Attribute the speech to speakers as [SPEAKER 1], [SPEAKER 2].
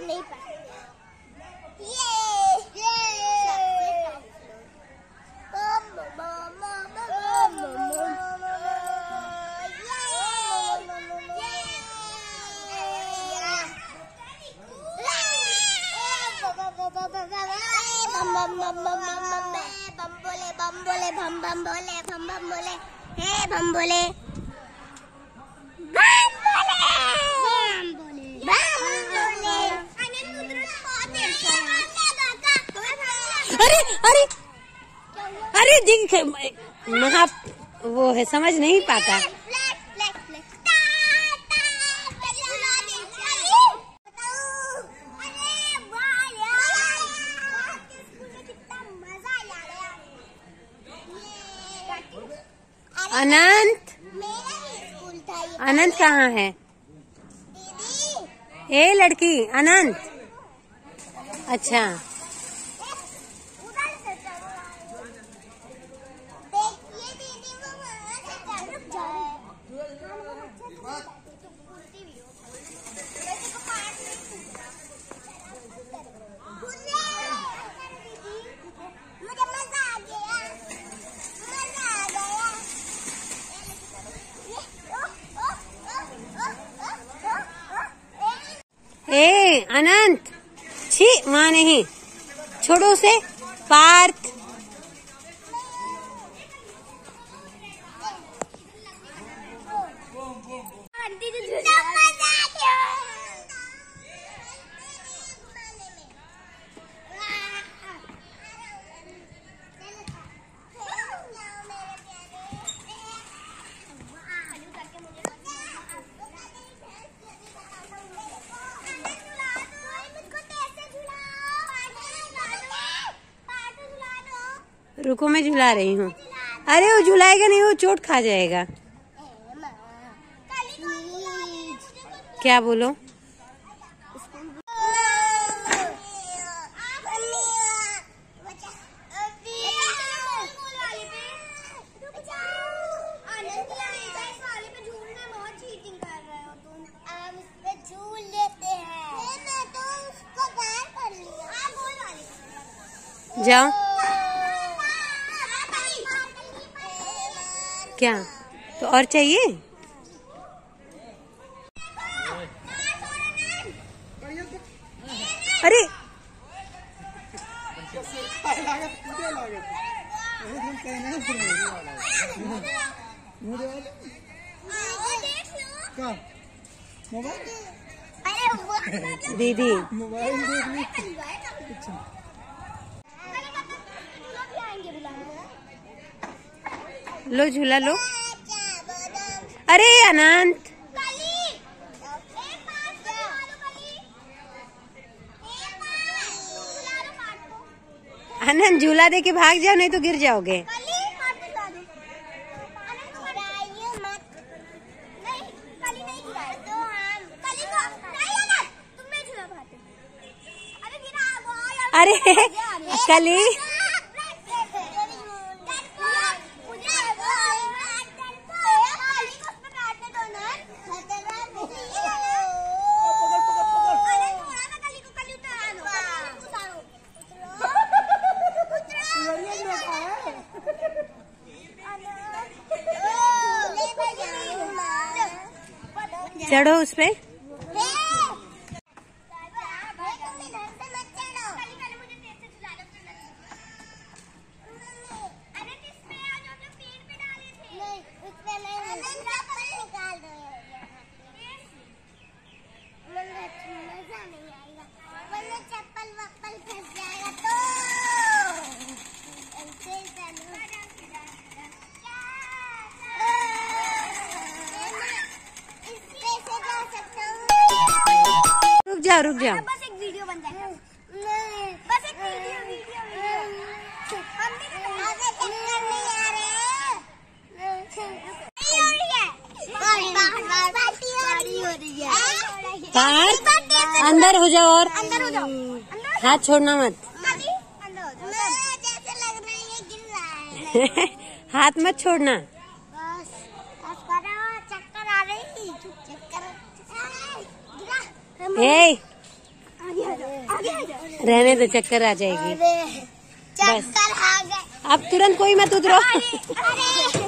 [SPEAKER 1] नहीं पाया ये ये बम बम बोले बम बम बोले हे
[SPEAKER 2] अरे अरे अरे दिख महा वो है समझ नहीं पाता। अनंत? अनंत कहाँ है? ए लड़की अनंत। अच्छा। अनंत। छी माँ नहीं। छोड़ो उसे पार्थ। रुको, मैं झुला रही हूँ। अरे, वो झुलाएगा नहीं, वो चोट खा जाएगा। क्या बोलो? जाओ। क्या? तो और चाहिए? अरे! दीदी। लो, झूला लो। अरे अनंत। अनंत, झूला दे के भाग जाओ, नहीं तो गिर जाओगे। अरे, कली। चढ़ो उस पे। रुक जाओ।
[SPEAKER 1] बस एक वीडियो बन जाएगा बस एक वीडियो वीडियो हम भी आगे चक्कर नहीं आ रहे
[SPEAKER 2] पार्थ अंदर हो जाओ और।
[SPEAKER 1] अंदर हो जाओ।
[SPEAKER 2] हाथ छोड़ना मत।
[SPEAKER 1] अभी अंदर हो जाओ। जैसे लग रहा है ये गिर रहा है।
[SPEAKER 2] हाथ मत छोड़ना।
[SPEAKER 1] चक्कर आ रही। चक्कर
[SPEAKER 2] ए
[SPEAKER 3] रहने दो चक्कर आ जाएगी।
[SPEAKER 2] बस चक्कर आ गए।
[SPEAKER 3] अब तुरंत कोई मत उतरो।
[SPEAKER 2] अरे।